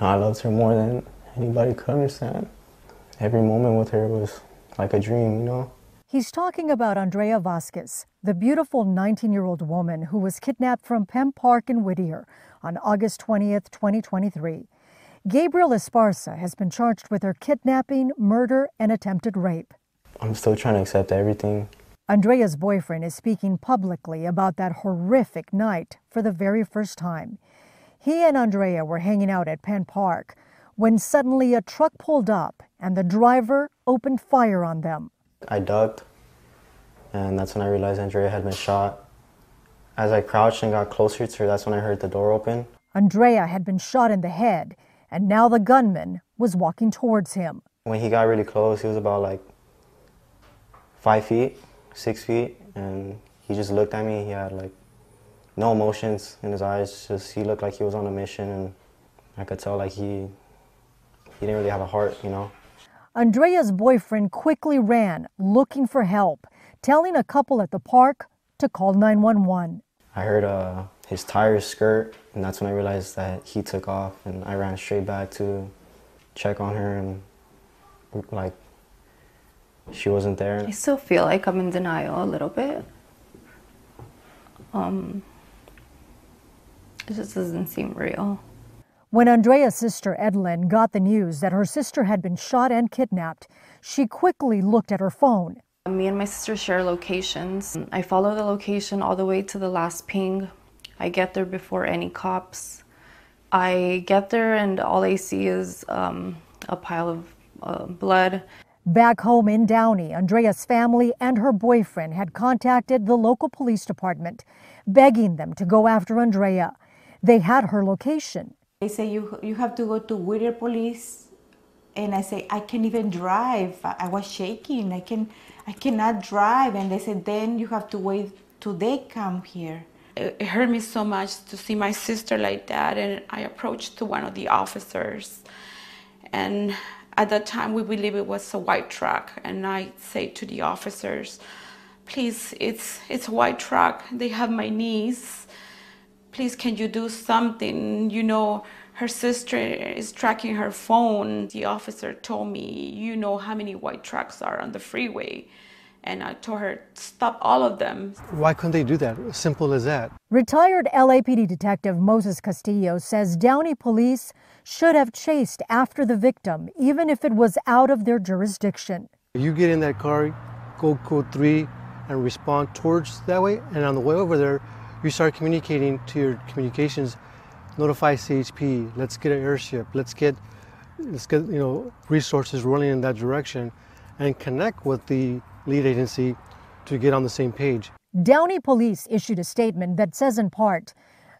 I loved her more than anybody could understand. Every moment with her was like a dream, you know? He's talking about Andrea Vazquez, the beautiful 19 year old woman who was kidnapped from Penn Park in Whittier on August 20th, 2023. Gabriel Esparza has been charged with her kidnapping, murder, and attempted rape. I'm still trying to accept everything. Andrea's boyfriend is speaking publicly about that horrific night for the very first time. He and Andrea were hanging out at Penn Park when suddenly a truck pulled up and the driver opened fire on them. I ducked, and that's when I realized Andrea had been shot. As I crouched and got closer to her, that's when I heard the door open. Andrea had been shot in the head, and now the gunman was walking towards him. When he got really close, he was about like five feet, six feet, and he just looked at me. He had like no emotions in his eyes. Just he looked like he was on a mission, and I could tell like he he didn't really have a heart, you know. Andrea's boyfriend quickly ran, looking for help, telling a couple at the park to call 911. I heard uh, his tires skirt, and that's when I realized that he took off, and I ran straight back to check on her, and like she wasn't there. I still feel like I'm in denial a little bit. Um, it just doesn't seem real. When Andrea's sister Edlyn got the news that her sister had been shot and kidnapped, she quickly looked at her phone. Me and my sister share locations. I follow the location all the way to the last ping. I get there before any cops. I get there and all I see is um, a pile of uh, blood. Back home in Downey, Andrea's family and her boyfriend had contacted the local police department, begging them to go after Andrea. They had her location. They say you you have to go to Whittier Police, and I say I can't even drive. I, I was shaking. I can I cannot drive, and they said then you have to wait till they come here. It, it hurt me so much to see my sister like that, and I approached to one of the officers, and at that time we believe it was a white truck, and I say to the officers, please, it's it's a white truck. They have my niece please can you do something you know her sister is tracking her phone the officer told me you know how many white trucks are on the freeway and I told her, stop all of them. Why couldn't they do that? Simple as that. Retired LAPD detective Moses Castillo says Downey police should have chased after the victim, even if it was out of their jurisdiction. You get in that car, go code three, and respond towards that way, and on the way over there, you start communicating to your communications, notify CHP, let's get an airship, let's get, let's get you know resources rolling in that direction, and connect with the lead agency to get on the same page. Downey Police issued a statement that says in part,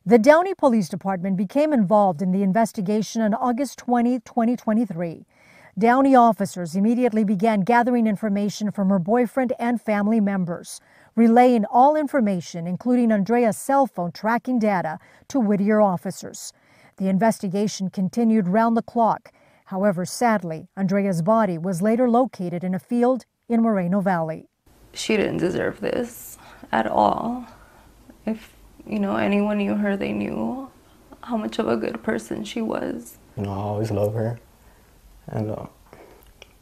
the Downey Police Department became involved in the investigation on August 20, 2023. Downey officers immediately began gathering information from her boyfriend and family members relaying all information, including Andrea's cell phone tracking data, to Whittier officers. The investigation continued round the clock. However, sadly, Andrea's body was later located in a field in Moreno Valley. She didn't deserve this at all. If, you know, anyone knew her, they knew how much of a good person she was. You know, I always love her. And uh,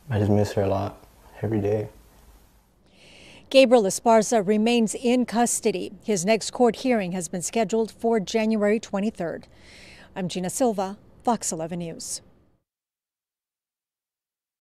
I just miss her a lot every day. Gabriel Esparza remains in custody. His next court hearing has been scheduled for January 23rd. I'm Gina Silva, Fox 11 News.